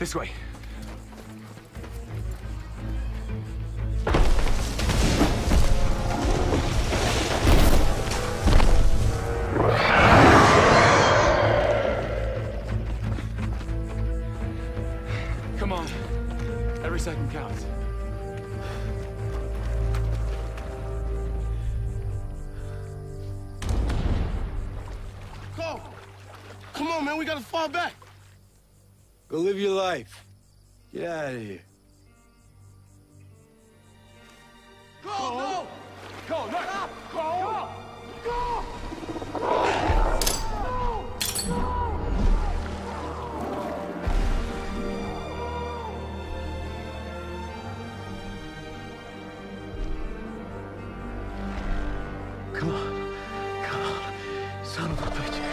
This way. Come on. Every second counts. Go! Come on, man, we gotta fall back. Go live your life. Get out of here. Go! Go! Go! No. Go! Go! Go! Come on, come on, son of a bitch.